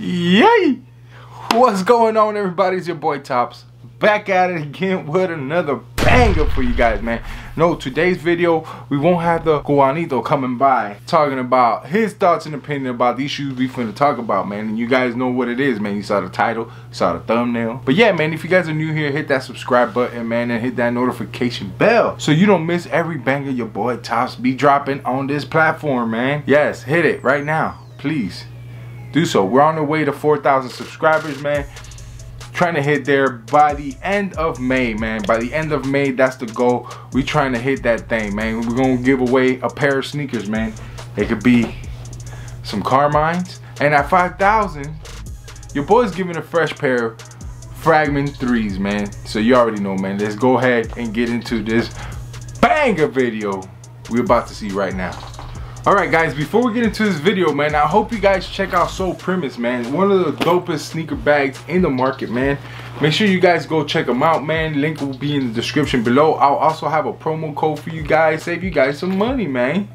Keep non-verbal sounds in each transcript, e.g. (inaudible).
Yay! What's going on, everybody? It's your boy Topz back at it again with another banger for you guys, man. No, today's video, we won't have the Juanito coming by talking about his thoughts and opinion about these shoes we finna talk about, man. And you guys know what it is, man. You saw the title, you saw the thumbnail. But yeah, man, if you guys are new here, hit that subscribe button, man, and hit that notification bell so you don't miss every banger your boy Topz be dropping on this platform, man. Yes, hit it right now, please do so. We're on the way to 4,000 subscribers, man. Trying to hit there by the end of May, man. By the end of May, that's the goal. We trying to hit that thing, man. We're gonna give away a pair of sneakers, man. It could be some Carmines. And at 5,000, your boy's giving a fresh pair of Fragment 3s, man. So you already know, man. Let's go ahead and get into this banger video we're about to see right now. Alright guys, before we get into this video, man, I hope you guys check out Sole Premise, man. One of the dopest sneaker bags in the market, man. Make sure you guys go check them out, man. Link will be in the description below. I'll also have a promo code for you guys. Save you guys some money, man.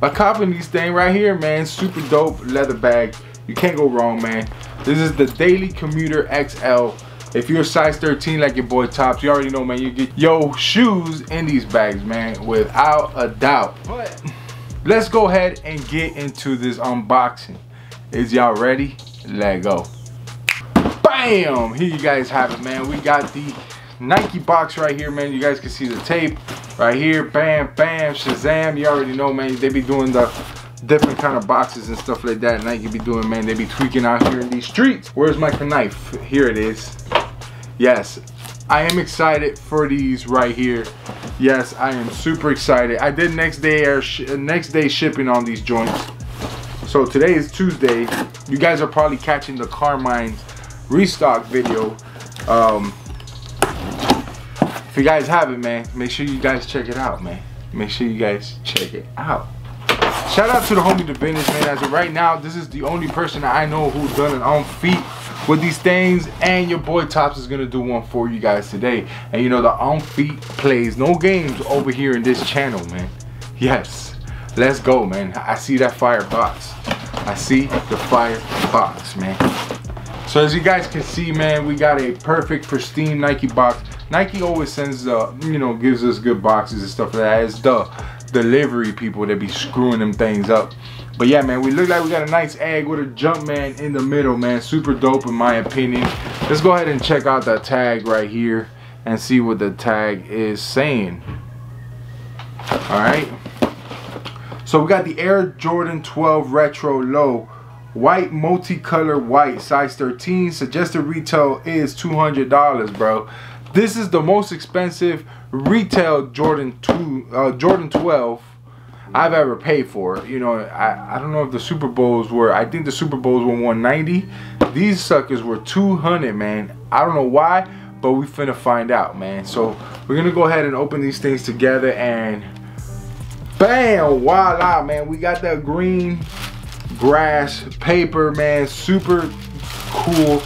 By copying these things right here, man. Super dope leather bag. You can't go wrong, man. This is the Daily Commuter XL. If you're a size 13 like your boy Topz, you already know, man. You get your shoes in these bags, man. Without a doubt. But let's go ahead and get into this unboxing. Is y'all ready? Let go. Bam! Here you guys have it, man. We got the Nike box right here, man. You guys can see the tape right here. Bam, bam, Shazam. You already know, man. They be doing the different kind of boxes and stuff like that. Nike be doing, man. They be tweaking out here in these streets. Where's my knife? Here it is. Yes, I am excited for these right here. Yes, I am super excited. I did next day air next day shipping on these joints. So today is Tuesday. You guys are probably catching the Carmine restock video. Um, if you guys haven't, man, make sure you guys check it out, man. Make sure you guys check it out. Shout out to the homie DeVintage, man. As of right now, this is the only person I know who's done it on feet with these things. And your boy Topz is gonna do one for you guys today. And you know the on feet plays no games over here in this channel man. Yes. Let's go man. I see that fire box. I see the fire box man. So as you guys can see man we got a perfect pristine Nike box. Nike always sends uh you know gives us good boxes and stuff like that it's the delivery people that be screwing them things up but yeah, man, we look like we got a nice egg with a jump man in the middle, man. Super dope in my opinion. Let's go ahead and check out that tag right here and see what the tag is saying. All right. So we got the Air Jordan 12 Retro Low. White, multicolor white, size 13. Suggested retail is $200, bro. This is the most expensive retail Jordan 2, uh, Jordan 12 I've ever paid for. You know, I, I don't know if the Super Bowls were, I think the Super Bowls were 190. These suckers were 200, man. I don't know why, but we finna find out, man. So we're gonna go ahead and open these things together and bam, voila, man. We got that green grass paper, man. Super cool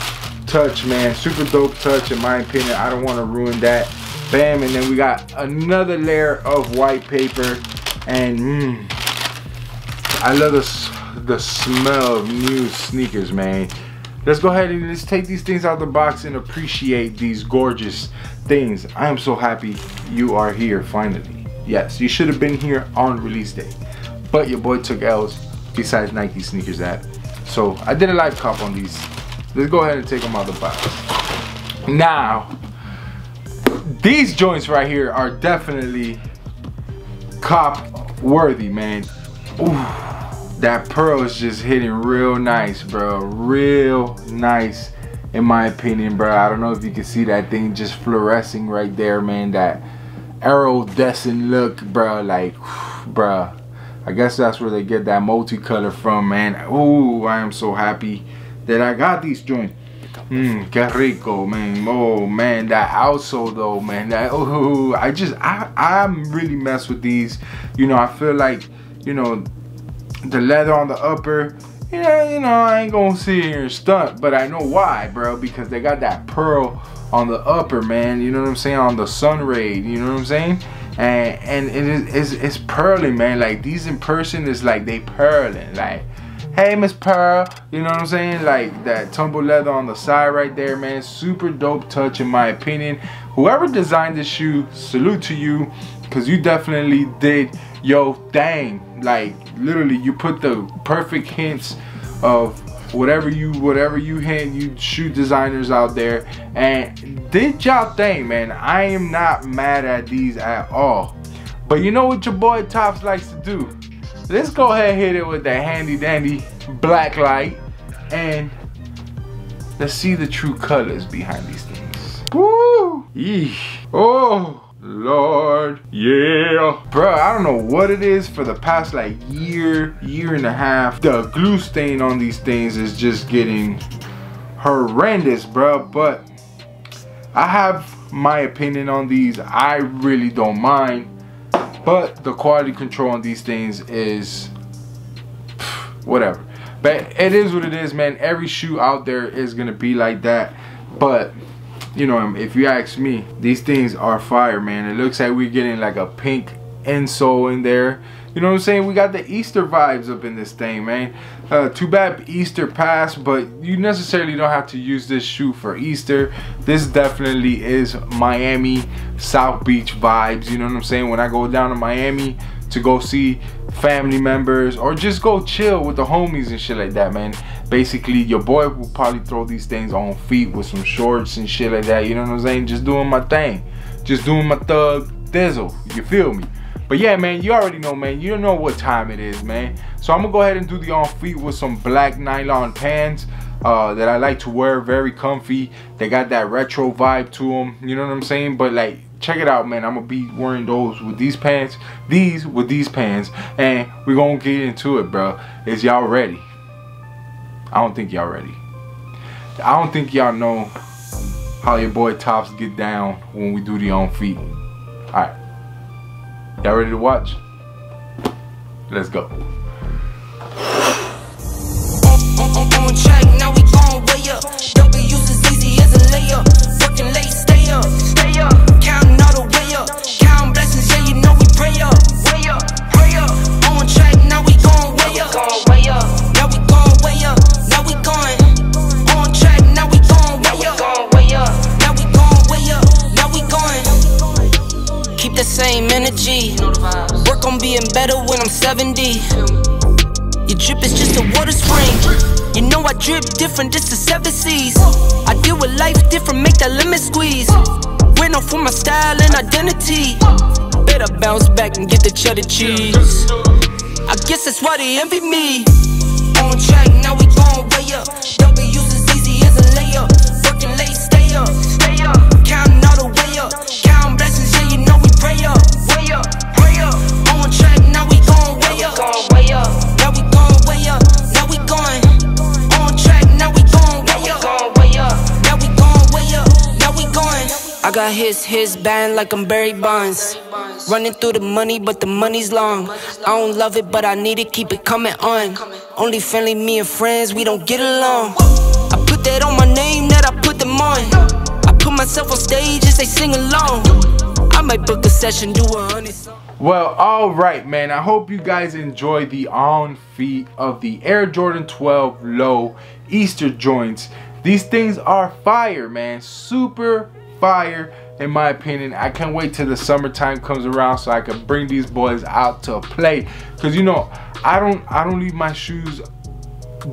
touch, man. Super dope touch, in my opinion. I don't want to ruin that. Bam, and then we got another layer of white paper and mm, I love the, the smell of new sneakers, man. Let's go ahead and let's take these things out of the box and appreciate these gorgeous things. I am so happy you are here finally. Yes, you should have been here on release day. But your boy took L's besides Nike sneakers that. So I did a live cop on these. Let's go ahead and take them out of the box. Now, these joints right here are definitely cop worthy, man. Ooh, that pearl is just hitting real nice, bro. Real nice, in my opinion, bro. I don't know if you can see that thing just fluorescing right there, man. That iridescent look, bro. Like, (sighs) bro. I guess that's where they get that multicolor from, man. Ooh, I am so happy that I got these joints. Mm, mmm, que rico, man. Oh, man, that outsole, though, man. That, oh, I just, I, I'm really messed with these. You know, I feel like, you know, the leather on the upper, yeah, you know, I ain't gonna sit here and stunt, but I know why, bro, because they got that pearl on the upper, man. You know what I'm saying? On the Sunraid, you know what I'm saying? And and it is it's, it's man. Like these in person is like they pearling, like hey Miss Pearl, you know what I'm saying? Like that tumble leather on the side right there, man. Super dope touch in my opinion. Whoever designed this shoe, salute to you, cause you definitely did yo thing. Like literally, you put the perfect hints of whatever you whatever you hand you shoe designers out there and did y'all thing man i am not mad at these at all but you know what your boy Topz likes to do let's go ahead and hit it with that handy dandy black light and let's see the true colors behind these things Woo! Eesh. oh Lord, yeah. Bro, I don't know what it is for the past like year, year and a half. The glue stain on these things is just getting horrendous, bro. But I have my opinion on these. I really don't mind. But the quality control on these things is whatever. But it is what it is, man. Every shoe out there is gonna be like that. But you know, if you ask me, these things are fire, man. It looks like we're getting like a pink insole in there. You know what I'm saying? We got the Easter vibes up in this thing, man. Uh, too bad Easter passed, but you necessarily don't have to use this shoe for Easter. This definitely is Miami South Beach vibes. You know what I'm saying? When I go down to Miami to go see family members or just go chill with the homies and shit like that, man basically your boy will probably throw these things on feet with some shorts and shit like that you know what i'm saying just doing my thing just doing my thug thizzle you feel me but yeah man you already know man you don't know what time it is man so i'm gonna go ahead and do the on feet with some black nylon pants uh, that I like to wear, very comfy. They got that retro vibe to them, you know what I'm saying? But like, check it out, man. I'm gonna be wearing those with these pants, these with these pants, and we're gonna get into it, bro. Is y'all ready? I don't think y'all ready. I don't think y'all know how your boy Topz get down when we do the on feet. Alright. Y'all ready to watch? Let's go. The same energy. Work on being better when I'm 70. Your drip is just a water spring. You know I drip different, this is seven seas. I deal with life different, make that limit squeeze. Went off for my style and identity. Better bounce back and get the cheddar cheese. I guess that's why they envy me. On track, got his, his band like I'm Barry Bonds. Running through the money, but the money's long. I don't love it, but I need it, keep it coming on. Only friendly, me and friends, we don't get along. I put that on my name, that I put them on. I put myself on stage and say sing along. I might book a session, do a honey Well, alright man, I hope you guys enjoy the on feet of the Air Jordan 12 Low Easter joints. These things are fire, man. Super fire in my opinion. I can't wait till the summertime comes around so I can bring these boys out to play. Cause you know, I don't I don't leave my shoes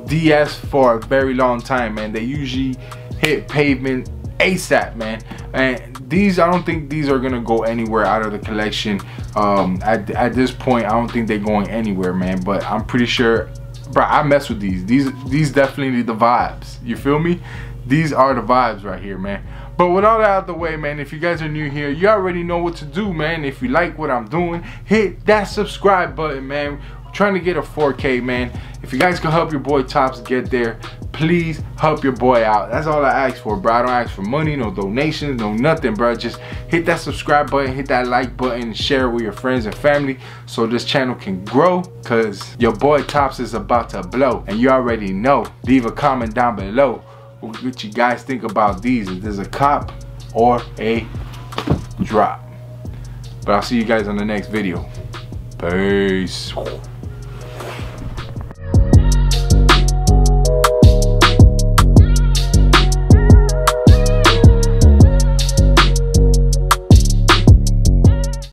DS for a very long time, man. They usually hit pavement ASAP, man. And these, I don't think these are gonna go anywhere out of the collection. Um, at, at this point, I don't think they're going anywhere, man. But I'm pretty sure, bro, I mess with these. These, these definitely the vibes. You feel me? These are the vibes right here, man. But with all that out of the way, man, if you guys are new here, you already know what to do, man. If you like what I'm doing, hit that subscribe button, man. We're trying to get a 4K, man. If you guys can help your boy Topz get there, please help your boy out. That's all I ask for, bro. I don't ask for money, no donations, no nothing, bro. Just hit that subscribe button, hit that like button, share it with your friends and family so this channel can grow because your boy Topz is about to blow. And you already know. Leave a comment down below what you guys think about these. If there's a cop or a drop. But I'll see you guys on the next video. Peace.